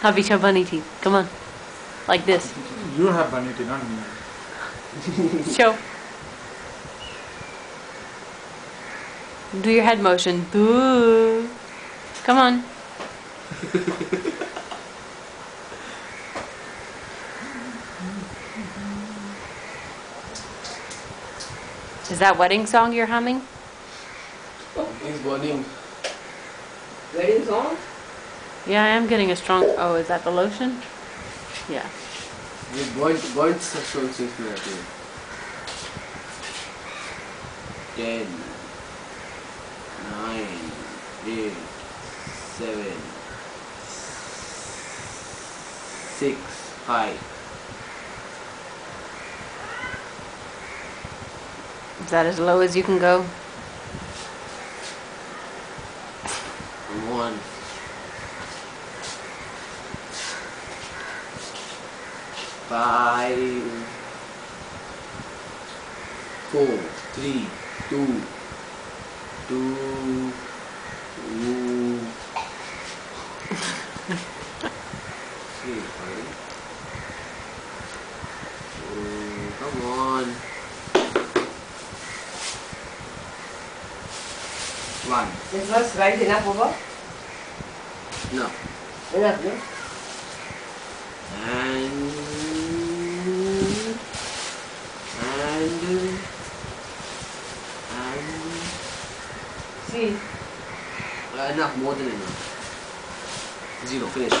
Havisha bunny teeth. Come on. Like this. You have bunny teeth, not me. Show. Do your head motion. Boo. Come on. Is that wedding song you're humming? Oh, He's wedding. Wedding song? Yeah, I am getting a strong. Oh, is that the lotion? Yeah. He's burnt, burnt sexual since we are here. Ten, nine, eight, seven, six, five. Is that as low as you can go? One. Five. Four. Three. Two. Two. Two. Three. Five. Oh, come on. One. This was right enough over? No. Enough, no? Uh, more than enough zero finish